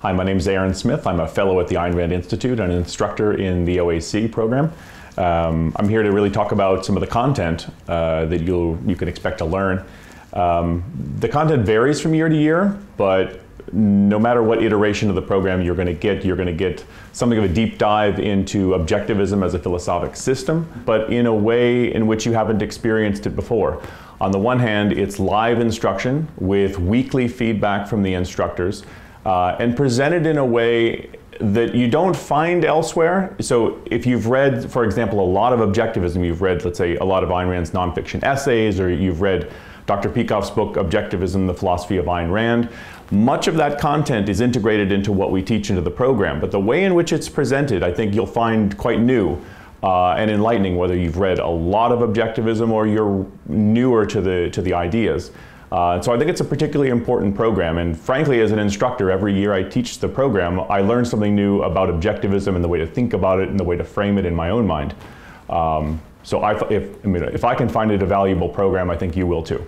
Hi, my name is Aaron Smith. I'm a fellow at the Ayn Rand Institute and an instructor in the OAC program. Um, I'm here to really talk about some of the content uh, that you'll, you can expect to learn. Um, the content varies from year to year, but no matter what iteration of the program you're going to get, you're going to get something of a deep dive into objectivism as a philosophic system, but in a way in which you haven't experienced it before. On the one hand, it's live instruction with weekly feedback from the instructors uh, and presented in a way that you don't find elsewhere. So if you've read, for example, a lot of objectivism, you've read, let's say, a lot of Ayn Rand's nonfiction essays, or you've read Dr. Peikoff's book, Objectivism, The Philosophy of Ayn Rand, much of that content is integrated into what we teach into the program. But the way in which it's presented, I think you'll find quite new uh, and enlightening, whether you've read a lot of objectivism or you're newer to the, to the ideas. Uh, so I think it's a particularly important program. And frankly, as an instructor, every year I teach the program, I learn something new about objectivism and the way to think about it and the way to frame it in my own mind. Um, so I, if, I mean, if I can find it a valuable program, I think you will too.